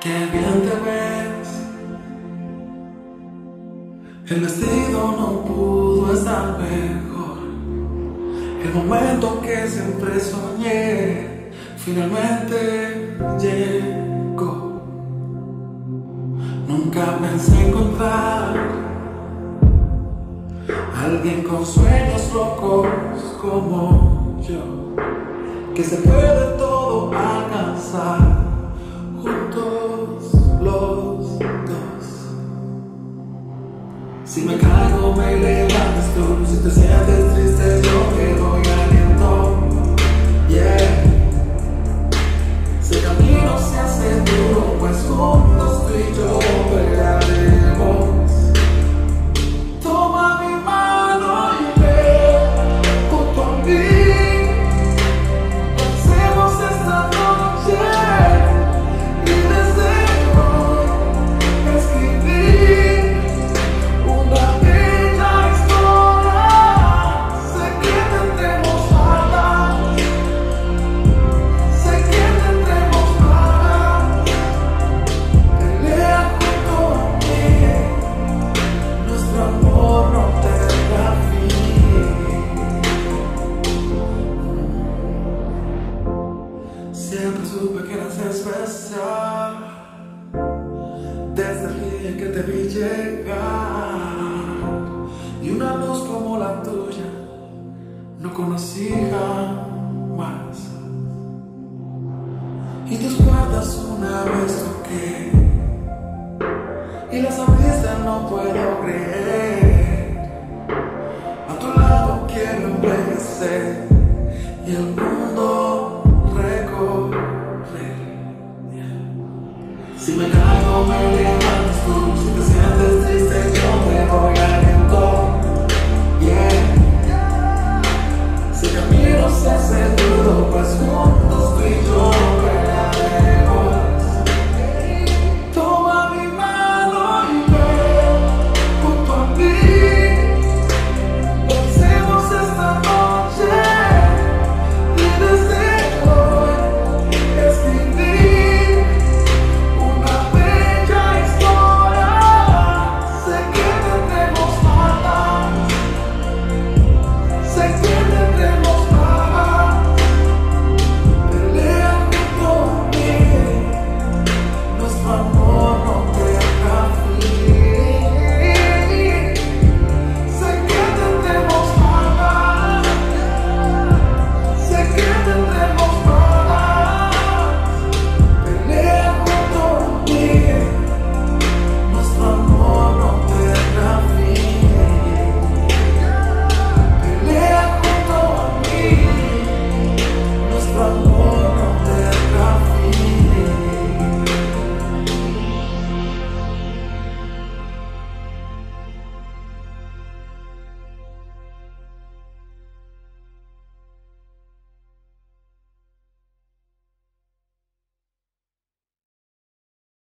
Qué bien te ves. El vestido no pudo estar mejor. El momento que siempre soñé finalmente llegó. Nunca pensé encontrar alguien con sueños locos como yo, que se puede todo alcanzar Si me caigo, me levantas tú. Si te sientes triste, yo te doy aliento. Yeah. Si el camino se hace duro, pues juntos tú y yo el que te vi llegar. Y una luz como la tuya no conocí jamás. Y tus puertas una vez toqué y las abriste, no puedo creer. A tu lado quiero envejecer y el mundo recorrer. Si me caigo, me levantas tú.